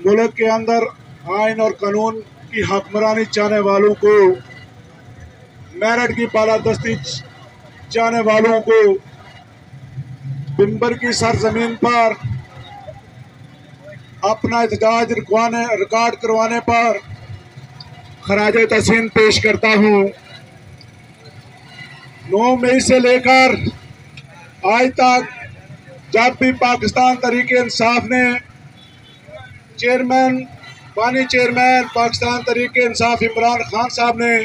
मुल्क के अंदर आइन और कानून की हकमरानी चाहने वालों को, मेरठ की बालादस्ती चाहने वालों को बिम्बर की सरजमीन पर अपना एहतजाज रिकॉर्ड करवाने पर खराज तहसीन पेश करता हूँ। नौ मई से लेकर आज तक जब भी पाकिस्तान तरीके इंसाफ ने चेयरमैन, पानी चेयरमैन, पाकिस्तान तरीके इंसाफ इमरान खान साहब ने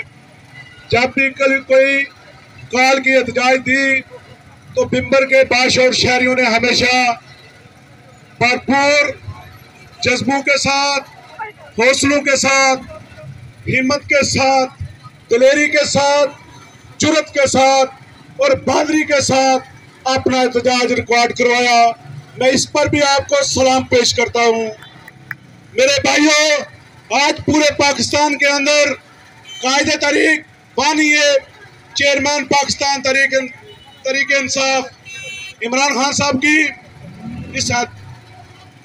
जब भी कल कोई कॉल की एहतजाज दी तो बिम्बर के बाशौर शहरियों ने हमेशा भरपूर जज्बों के साथ, हौसलों के साथ, हिम्मत के साथ, दलेरी के साथ जुरत के साथ और बहादरी के साथ अपना एहतजाज रिकॉर्ड करवाया। मैं इस पर भी आपको सलाम पेश करता हूँ। मेरे भाइयों, आज पूरे पाकिस्तान के अंदर कायदे तरीक बानी है चेयरमैन पाकिस्तान तरीक तरीके इंसाफ इमरान खान साहब की। इस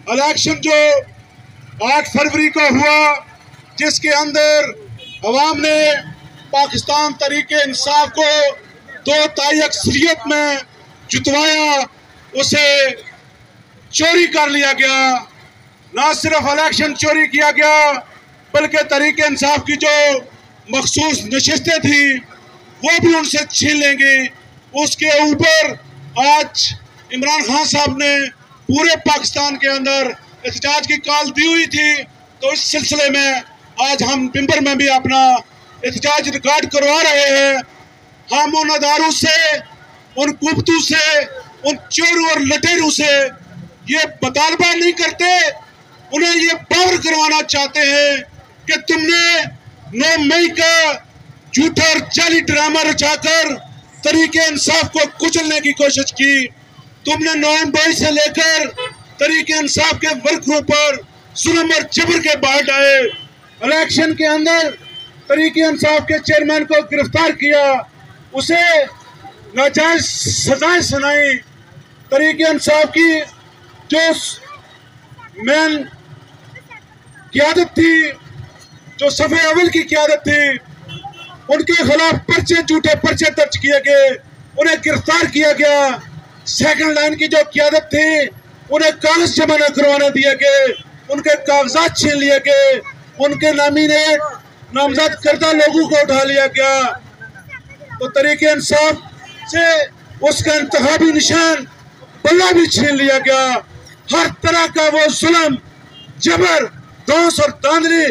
इलेक्शन जो 8 फरवरी को हुआ, जिसके अंदर अवाम ने पाकिस्तान तरीके इंसाफ को दो ताई अक्सरियत में जुतवाया, उसे चोरी कर लिया गया। ना सिर्फ़ इलेक्शन चोरी किया गया, बल्कि तरीके इंसाफ की जो मखसूस नशस्तें थी, वो भी उनसे छीन लेंगे। उसके ऊपर आज इमरान खान साहब ने पूरे पाकिस्तान के अंदर एहतजाज की कॉल दी हुई थी। तो इस सिलसिले में आज हम पिंबर में भी अपना एहतजाज रिकॉर्ड करवा रहे हैं। हम उन अदारों से, उन कुबतू से, उन चोरों और लटेरों से ये बतालबा नहीं करते उन्हें ये पावर करवाना चाहते हैं कि तुमने नौ मई का झूठा और जाली ड्रामा रचाकर तरीके इंसाफ को कुचलने की कोशिश की। तुमने नौ मई से लेकर तरीके इंसाफ के वर्करों पर जुल्म और जबर के बाट आए इलेक्शन के अंदर तरीके इंसाफ के चेयरमैन को गिरफ़्तार किया। उसे नाजायज सजाएँ सुनाई। तरीके इंसाफ की जो मैन क्यादत थी, जो सफे अवल की क्यादत थी, उनके खिलाफ पर्चे, झूठे पर्चे दर्ज किए गए, उन्हें गिरफ़्तार किया गया। सेकंड लाइन की जो क्यादत थी, उन्हें कागज़ जमा न करवाने दिए गए, उनके कागजात छीन लिए गए, उनके नामी ने नामजद करदा लोगों को उठा लिया गया। तो तरीके इंसाफ से उसका इंतबी निशान बल्ला भी छीन लिया गया। हर तरह का वो जुल्म, जबर दोष और दांदरी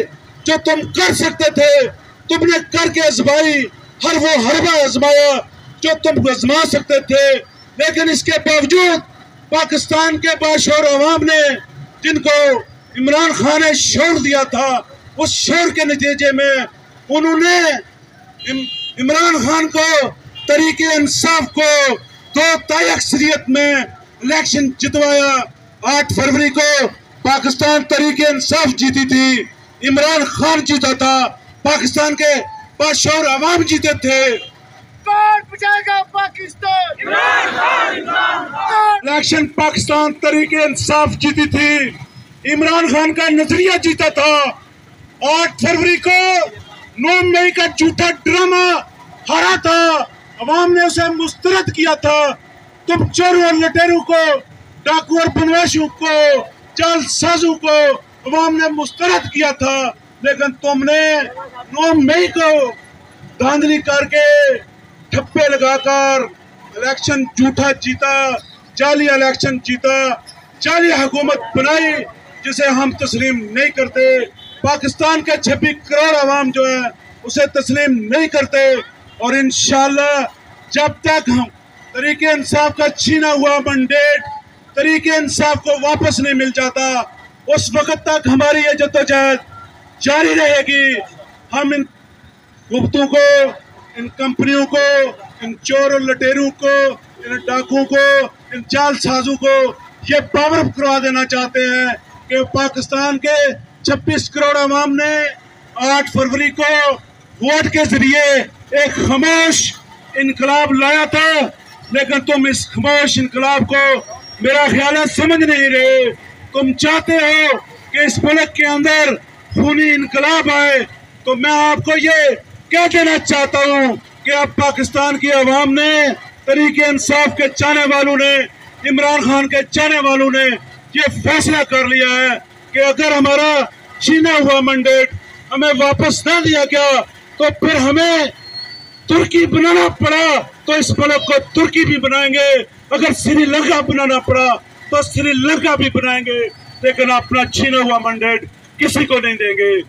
जो तुम कर सकते थे, तुमने करके आजमाई हर वो हरबा आजमाया जो तुम आजमा सकते थे। लेकिन इसके बावजूद पाकिस्तान के बाशोर अवाम ने जिनको इमरान खान ने शोर दिया था, उस शोर के नतीजे में उन्होंने इमरान खान को तरीके इंसाफ को दो तय अक्सरियत में इलेक्शन जितवाया। आठ फरवरी को पाकिस्तान तरीके इंसाफ जीती थी। इमरान खान जीता था। पाकिस्तान के बादशाह अवाम जीते थे। कौन बचाएगा पाकिस्तान? इलेक्शन पाकिस्तान तरीके इंसाफ जीती थी। इमरान खान का नज़रिया जीता था। आठ फरवरी को नौ मई का झूठा ड्रामा हारा था। अवाम ने उसे मुस्तरद किया था। तुम चोर और लटेरों को डाकू और बनवाशियों को चाल साजू को अवाम ने मुस्तरद किया था, लेकिन तुमने नौ मई को धांधली करके ठप्पे लगाकर इलेक्शन झूठा जीता, जाली इलेक्शन जीता, जाली हुकूमत बनाई, जिसे हम तस्लीम नहीं करते। पाकिस्तान के छब्बीस करोड़ आवाम जो है, उसे तस्लीम नहीं करते। और इन जब तक हम तरीके इंसाफ का छीना हुआ मंडेट तरीके इंसाफ को वापस नहीं मिल जाता। उस वक्त तक हमारी ये जद्दोजहद जारी रहेगी। हम इन गुप्तों को, इन कंपनियों को, इन चोर और लटेरों को, इन डाकुओं को, इन जाल साजों को ये पावर करवा देना चाहते हैं कि पाकिस्तान के 26 करोड़ आवाम ने 8 फरवरी को वोट के ज़रिए एक खामोश इनकलाब लाया था, लेकिन तुम इस खामोश इनकलाब को मेरा ख्याल है समझ नहीं रहे। तुम चाहते हो कि इस मुल्क के अंदर खूनी इनकलाब आए। तो मैं आपको ये कह देना चाहता हूँ कि अब पाकिस्तान की आवाम ने, तरीके इंसाफ के चाहने वालों ने, इमरान खान के चाहने वालों ने ये फैसला कर लिया है कि अगर हमारा छीना हुआ मैंडेट हमें वापस ना दिया गया तो फिर हमें तुर्की बनाना पड़ा। तो इस मुल्क को तुर्की भी बनाएँगे। अगर श्रीलंका बनाना पड़ा तो श्रीलंका भी बनाएँगे। लेकिन अपना छीना हुआ मंडेट, किसी को नहीं देंगे।